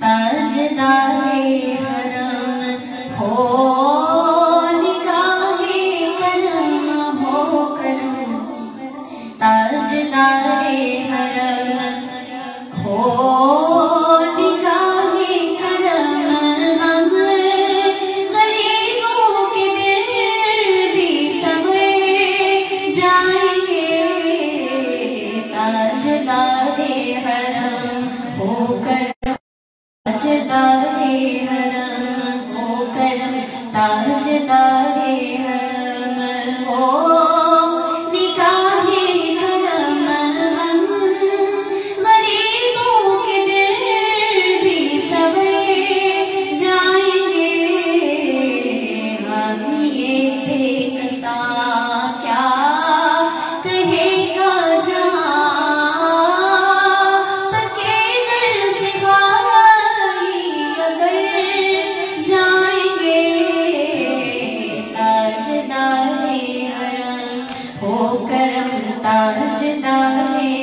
पाज तारे बचता है हरम होकर बचता है हरम होकर ताजता है मोकरं ताजदारे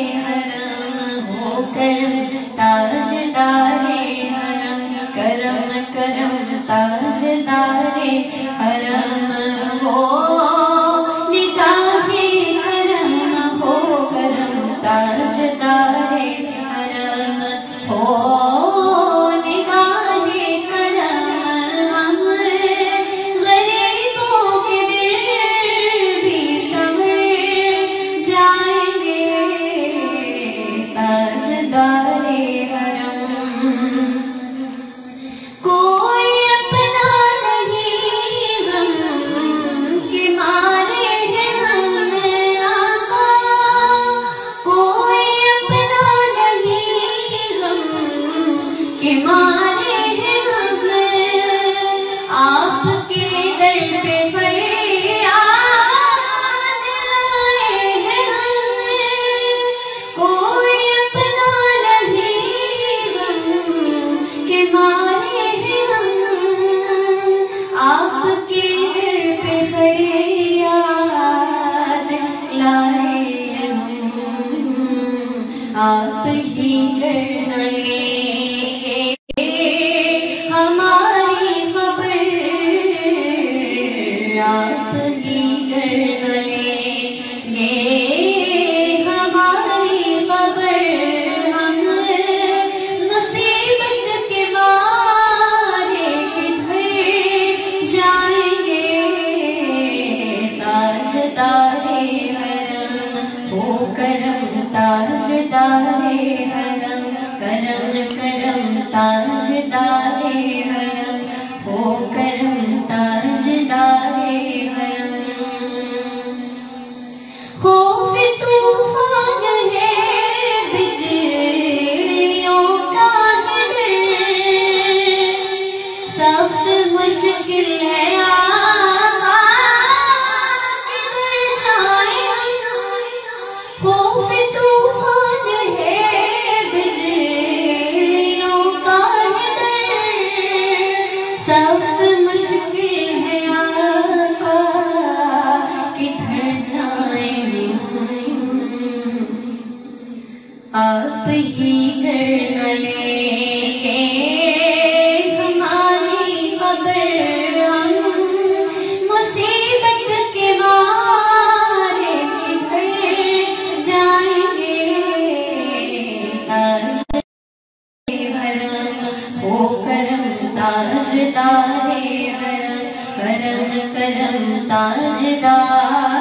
आप हमारी खबर आप ही करना ताजदार हरम करम करम ताजदार हरम हो करम ताजदार हरम। हो मुश्किल है आ ही कर न लेंगे हमारी खबर हम मुसीबत के मारे किधर जाएँगे हरम हो करम ताज दारे हरम करम करम ताज दार